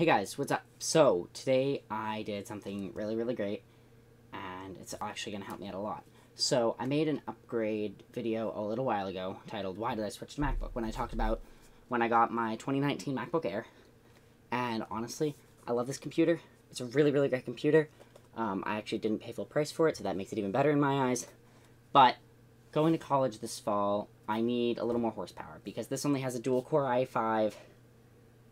Hey guys, what's up? So, today I did something really, really great, and it's actually going to help me out a lot. So, I made an upgrade video a little while ago titled, Why Did I Switch to MacBook? when I talked about when I got my 2019 MacBook Air. And honestly, I love this computer. It's a really, really great computer. Um, I actually didn't pay full price for it, so that makes it even better in my eyes. But, going to college this fall, I need a little more horsepower, because this only has a dual-core i5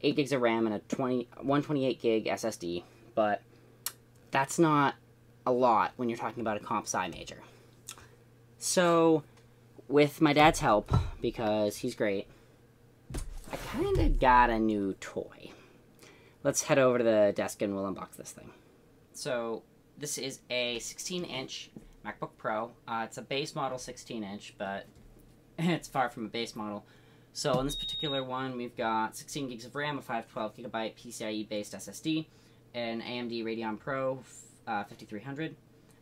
8 gigs of RAM and a 20, 128 gig SSD, but that's not a lot when you're talking about a comp sci major. So, with my dad's help, because he's great, I kind of got a new toy. Let's head over to the desk and we'll unbox this thing. So, this is a 16 inch MacBook Pro. Uh, it's a base model 16 inch, but it's far from a base model. So in this particular one, we've got 16 gigs of RAM, a 512 gigabyte PCIe based SSD, an AMD Radeon Pro uh, 5300,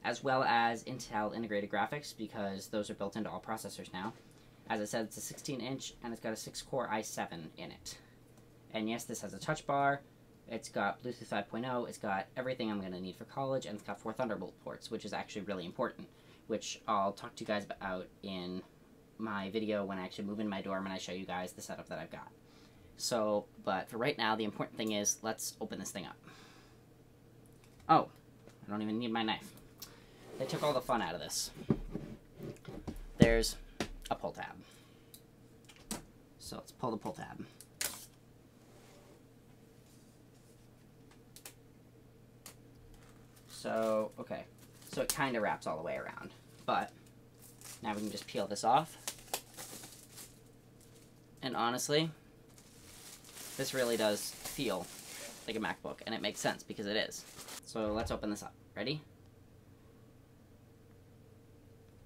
as well as Intel integrated graphics because those are built into all processors now. As I said, it's a 16 inch and it's got a 6 core i7 in it. And yes, this has a touch bar, it's got Bluetooth 5.0, it's got everything I'm going to need for college, and it's got four Thunderbolt ports, which is actually really important, which I'll talk to you guys about in my video when I actually move in my dorm and I show you guys the setup that I've got. So, but for right now, the important thing is let's open this thing up. Oh, I don't even need my knife. They took all the fun out of this. There's a pull tab. So let's pull the pull tab. So, okay. So it kind of wraps all the way around. But now we can just peel this off. And honestly, this really does feel like a MacBook, and it makes sense because it is. So let's open this up. Ready?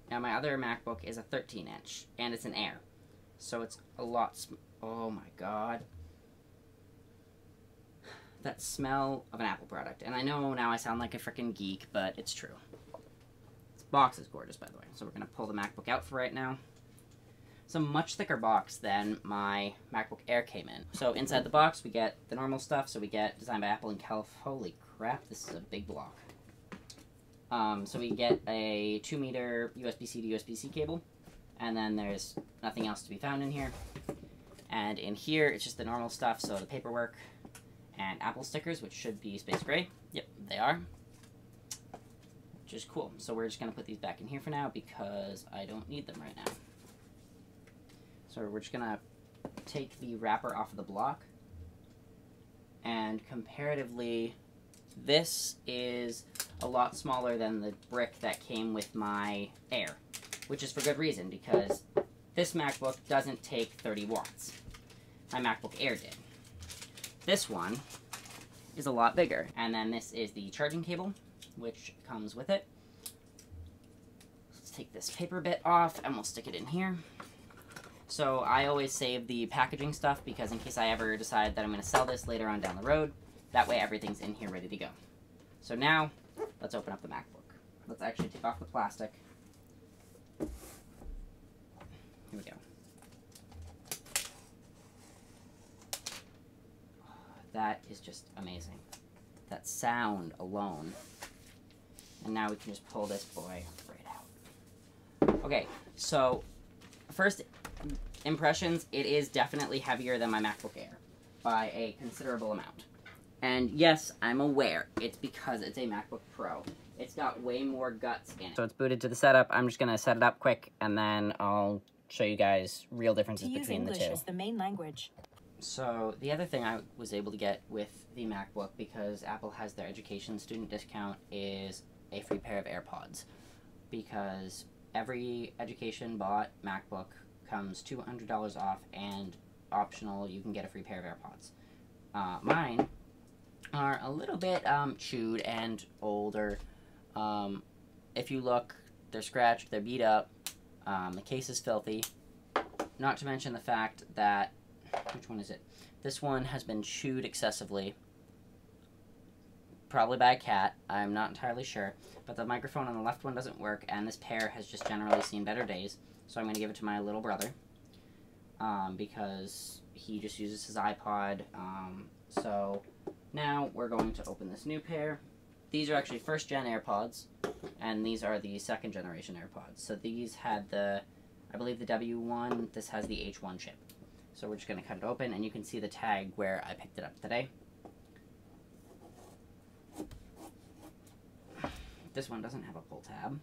Now my other MacBook is a 13 inch, and it's an Air. So it's a lot Oh my god. That smell of an Apple product. And I know now I sound like a freaking geek, but it's true. Box is gorgeous, by the way. So we're going to pull the MacBook out for right now. It's a much thicker box than my MacBook Air came in. So inside the box, we get the normal stuff. So we get designed by Apple and Calif. Holy crap, this is a big block. Um, so we get a 2 meter USB-C to USB-C cable. And then there's nothing else to be found in here. And in here, it's just the normal stuff. So the paperwork and Apple stickers, which should be space gray. Yep, they are. Which is cool. So we're just going to put these back in here for now because I don't need them right now. So we're just going to take the wrapper off of the block. And comparatively, this is a lot smaller than the brick that came with my Air. Which is for good reason, because this MacBook doesn't take 30 watts. My MacBook Air did. This one is a lot bigger. And then this is the charging cable, which comes with it. Let's take this paper bit off, and we'll stick it in here. So I always save the packaging stuff because in case I ever decide that I'm going to sell this later on down the road, that way everything's in here ready to go. So now, let's open up the MacBook. Let's actually take off the plastic. Here we go. That is just amazing. That sound alone. And now we can just pull this boy right out. Okay, so first impressions, it is definitely heavier than my MacBook Air by a considerable amount. And yes, I'm aware, it's because it's a MacBook Pro. It's got way more guts in it. So it's booted to the setup. I'm just gonna set it up quick and then I'll show you guys real differences between English the two. as the main language. So the other thing I was able to get with the MacBook because Apple has their education student discount is a free pair of AirPods because every education bought MacBook comes $200 off and optional you can get a free pair of AirPods. Uh, mine are a little bit um, chewed and older. Um, if you look, they're scratched, they're beat up, um, the case is filthy. Not to mention the fact that, which one is it? This one has been chewed excessively. Probably by a cat, I'm not entirely sure. But the microphone on the left one doesn't work, and this pair has just generally seen better days. So I'm going to give it to my little brother. Um, because he just uses his iPod. Um, so Now we're going to open this new pair. These are actually first gen AirPods, and these are the second generation AirPods. So these had the, I believe the W1, this has the H1 chip. So we're just going to cut it open, and you can see the tag where I picked it up today. This one doesn't have a pull tab.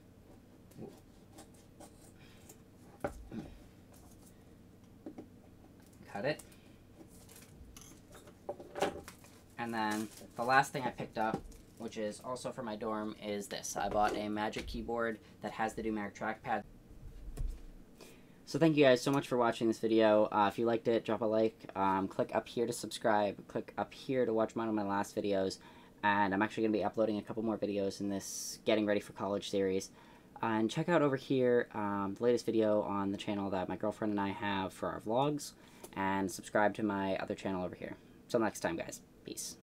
Cut it. And then the last thing I picked up, which is also for my dorm, is this. I bought a Magic keyboard that has the numeric trackpad. So thank you guys so much for watching this video. Uh, if you liked it, drop a like. Um, click up here to subscribe. Click up here to watch one of my last videos. And I'm actually going to be uploading a couple more videos in this Getting Ready for College series. Uh, and check out over here um, the latest video on the channel that my girlfriend and I have for our vlogs. And subscribe to my other channel over here. Till next time, guys. Peace.